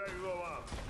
Ej, jak go?